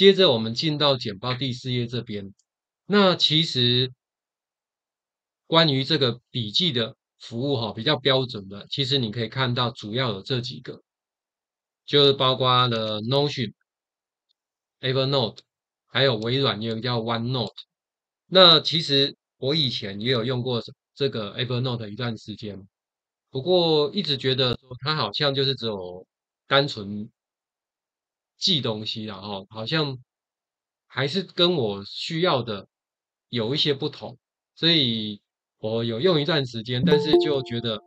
接着我们进到简报第四页这边，那其实关于这个笔记的服务哈，比较标准的，其实你可以看到主要有这几个，就是包括了 Notion、Evernote，还有微软有一个叫 OneNote。那其实我以前也有用过这个 Evernote 一段时间，不过一直觉得说它好像就是只有单纯寄东西然后好像还是跟我需要的有一些不同，所以我有用一段时间，但是就觉得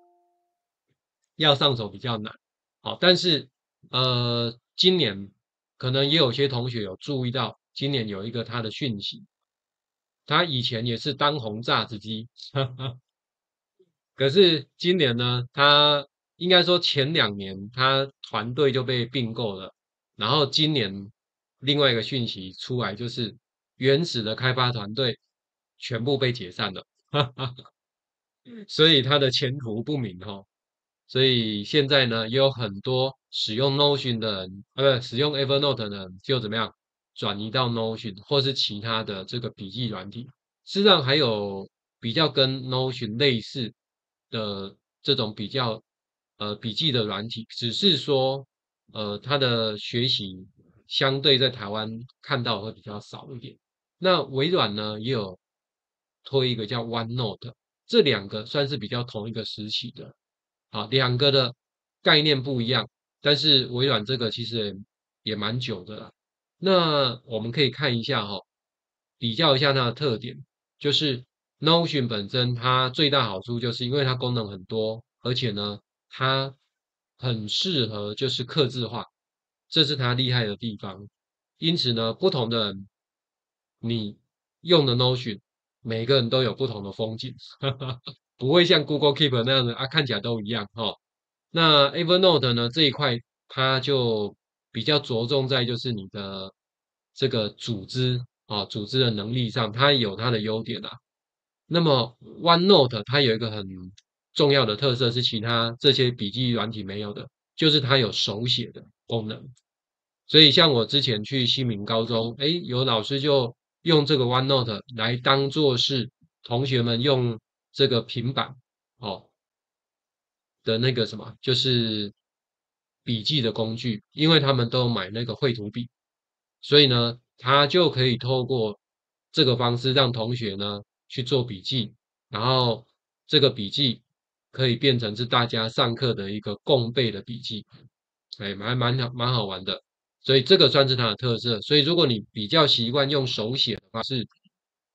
要上手比较难。好，但是呃，今年可能也有些同学有注意到，今年有一个他的讯息。他以前也是当红榨汁机，可是今年呢，他应该说前两年他团队就被并购了，然后今年另外一个讯息出来，就是原始的开发团队全部被解散了，所以它的前途不明哈。所以现在呢，也有很多使用 Notion 的人，呃，不，使用 Evernote 的人就怎么样？转移到 Notion 或是其他的这个笔记软体，事实上还有比较跟 Notion 类似的这种比较呃笔记的软体，只是说呃它的学习相对在台湾看到会比较少一点。那微软呢也有推一个叫 OneNote，这两个算是比较同一个时期的，啊，两个的概念不一样，但是微软这个其实也蛮久的了。那我们可以看一下哈，比较一下它的特点，就是 Notion 本身它最大好处就是因为它功能很多，而且呢它很适合就是刻字化，这是它厉害的地方。因此呢，不同的人你用的 Notion，每个人都有不同的风景，不会像 Google Keep 那样的啊看起来都一样哈。那 Evernote 呢这一块它就。比较着重在就是你的这个组织啊，组织的能力上，它有它的优点啊。那么 OneNote 它有一个很重要的特色是其他这些笔记软体没有的，就是它有手写的功能。所以像我之前去西明高中，哎，有老师就用这个 OneNote 来当做是同学们用这个平板哦的那个什么，就是。笔记的工具，因为他们都买那个绘图笔，所以呢，他就可以透过这个方式让同学呢去做笔记，然后这个笔记可以变成是大家上课的一个共备的笔记，哎，蛮蛮好蛮好玩的，所以这个算是它的特色。所以如果你比较习惯用手写的话，是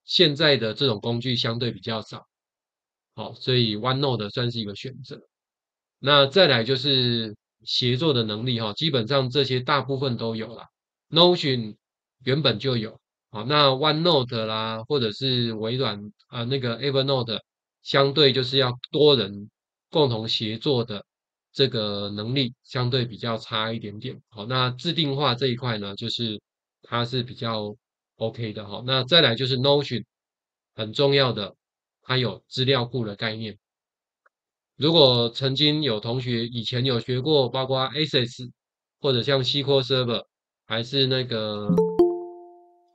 现在的这种工具相对比较少，好，所以 OneNote 算是一个选择。那再来就是。协作的能力哈，基本上这些大部分都有了。Notion 原本就有，好，那 OneNote 啦，或者是微软啊那个 Evernote，相对就是要多人共同协作的这个能力相对比较差一点点。好，那自定化这一块呢，就是它是比较 OK 的哈。那再来就是 Notion 很重要的，它有资料库的概念。如果曾经有同学以前有学过，包括 Access 或者像 SQL Server，还是那个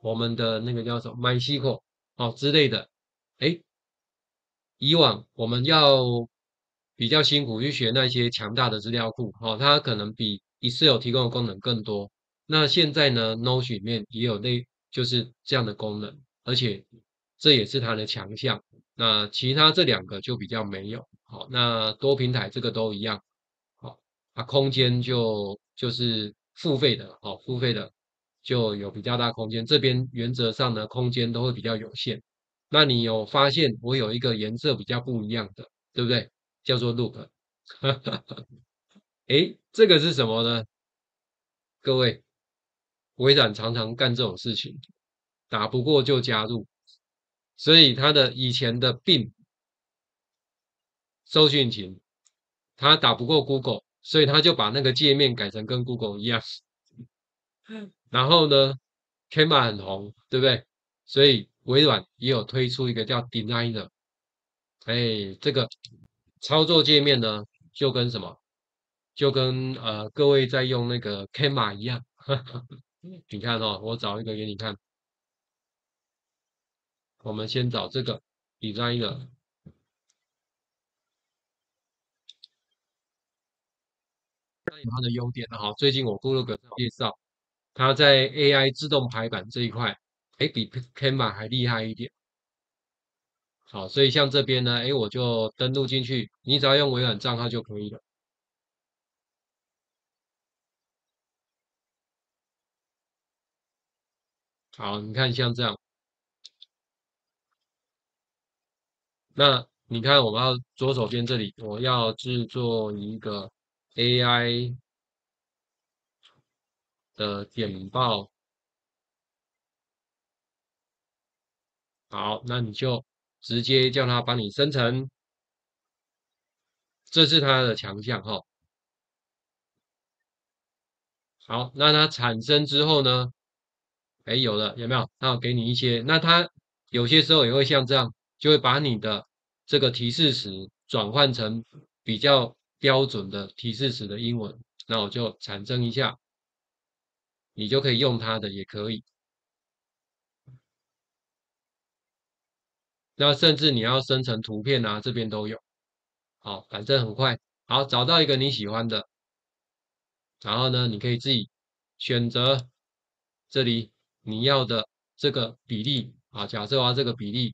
我们的那个叫什么 MySQL 哦之类的，哎，以往我们要比较辛苦去学那些强大的资料库，哦，它可能比 Excel 提供的功能更多。那现在呢，Notion 里面也有那就是这样的功能，而且这也是它的强项。那其他这两个就比较没有。好，那多平台这个都一样，好，啊，空间就就是付费的，好，付费的就有比较大空间。这边原则上呢，空间都会比较有限。那你有发现我有一个颜色比较不一样的，对不对？叫做 Look，。哎，这个是什么呢？各位，微软常常干这种事情，打不过就加入，所以他的以前的病。搜寻引擎，他打不过 Google，所以他就把那个界面改成跟 Google 一样。然后呢，Canva 很红，对不对？所以微软也有推出一个叫 Designer，哎，这个操作界面呢，就跟什么，就跟呃各位在用那个 Canva 一样，你看哦，我找一个给你看。我们先找这个 designer，它有它的优点的哈。最近我部落格上介绍，它在 AI 自动排版这一块，哎，比 Canva 还厉害一点。好，所以像这边呢，哎，我就登录进去，你只要用微软账号就可以了。好，你看像这样，那你看我们要左手边这里，我要制作一个 AI 的简报。好，那你就直接叫它帮你生成，这是它的强项哈。好，那它产生之后呢？哎，有了，有没有？那我给你一些，那它有些时候也会像这样，就会把你的这个提示词转换成比较标准的提示词的英文，那我就产生一下，你就可以用它的，也可以。那甚至你要生成图片啊，这边都有。好，反正很快。好，找到一个你喜欢的，然后呢，你可以自己选择这里。你要的这个比例啊，假设我要这个比例，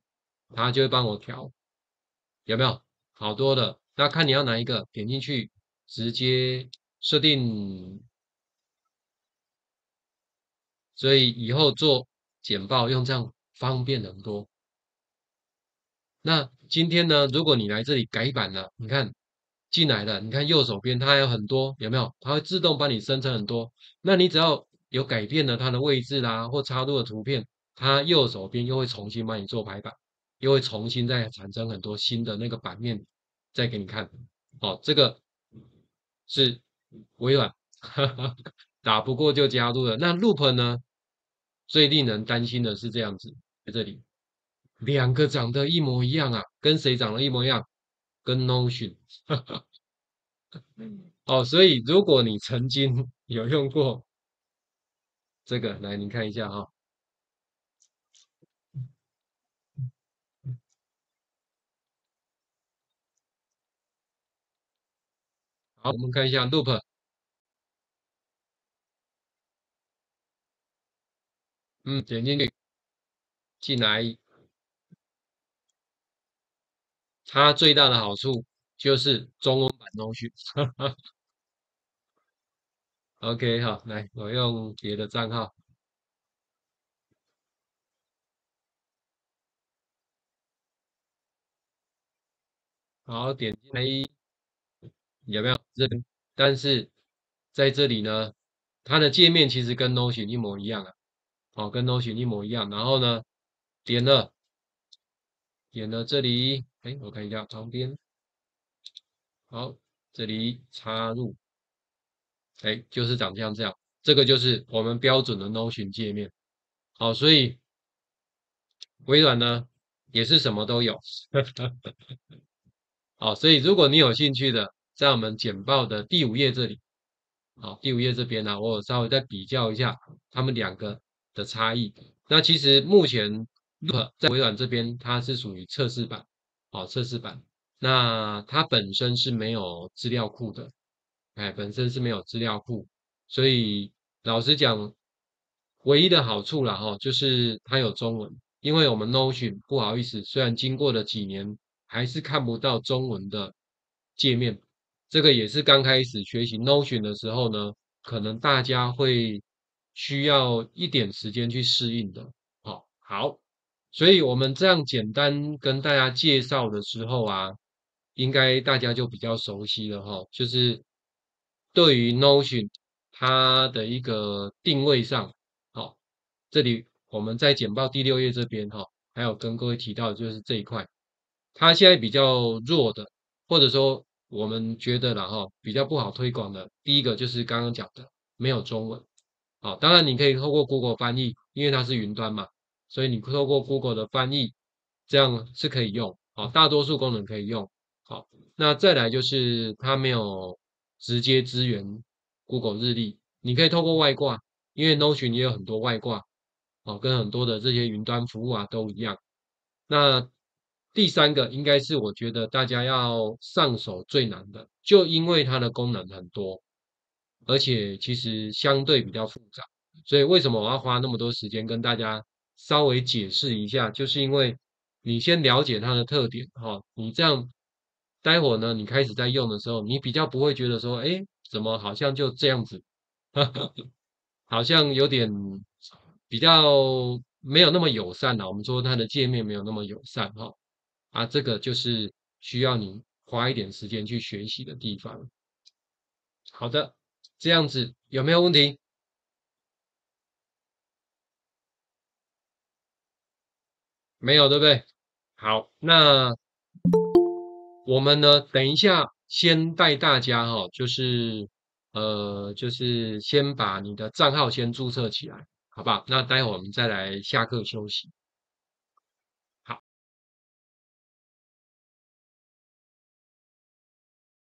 它就会帮我调，有没有？好多的，那看你要哪一个，点进去直接设定。所以以后做简报用这样方便很多。那今天呢，如果你来这里改版了，你看进来了，你看右手边它还有很多，有没有？它会自动帮你生成很多，那你只要。有改变了它的位置啦，或插入的图片，它右手边又会重新帮你做排版，又会重新再产生很多新的那个版面，再给你看。哦，这个是微软，打不过就加入了。那 Loop 呢？最令人担心的是这样子，在这里两个长得一模一样啊，跟谁长得一模一样？跟 Notion。哦，所以如果你曾经有用过。这个来，你看一下哈。好，我们看一下 Loop。嗯，点进去，进来。它最大的好处就是中文版东西。OK，好，来，我用别的账号。好，点进来，有没有？这边，但是在这里呢，它的界面其实跟 Notion 一模一样啊。好，跟 Notion 一模一样。然后呢，点了，点了这里，哎，我看一下旁边。好，这里插入。哎，就是长这样这样，这个就是我们标准的 Notion 界面。好，所以微软呢也是什么都有。好，所以如果你有兴趣的，在我们简报的第五页这里，好，第五页这边呢，我稍微再比较一下他们两个的差异。那其实目前在微软这边，它是属于测试版，好，测试版。那它本身是没有资料库的。哎，本身是没有资料库，所以老实讲，唯一的好处啦哈，就是它有中文。因为我们 Notion 不好意思，虽然经过了几年，还是看不到中文的界面。这个也是刚开始学习 Notion 的时候呢，可能大家会需要一点时间去适应的。好，好，所以我们这样简单跟大家介绍的时候啊，应该大家就比较熟悉了哈，就是。对于 Notion 它的一个定位上，好，这里我们在简报第六页这边哈，还有跟各位提到的就是这一块，它现在比较弱的，或者说我们觉得了哈，比较不好推广的，第一个就是刚刚讲的没有中文，好，当然你可以透过 Google 翻译，因为它是云端嘛，所以你透过 Google 的翻译，这样是可以用，好，大多数功能可以用，好，那再来就是它没有。直接支援 Google 日历，你可以透过外挂，因为 Notion 也有很多外挂，哦，跟很多的这些云端服务啊都一样。那第三个应该是我觉得大家要上手最难的，就因为它的功能很多，而且其实相对比较复杂，所以为什么我要花那么多时间跟大家稍微解释一下？就是因为你先了解它的特点，哈，你这样待会呢，你开始在用的时候，你比较不会觉得说，哎，怎么好像就这样子，好像有点比较没有那么友善了。我们说它的界面没有那么友善，哈。啊，这个就是需要你花一点时间去学习的地方。好的，这样子有没有问题？没有，对不对？好，那我们呢？等一下先带大家哈，就是呃，就是先把你的账号先注册起来，好吧？那待会我们再来下课休息。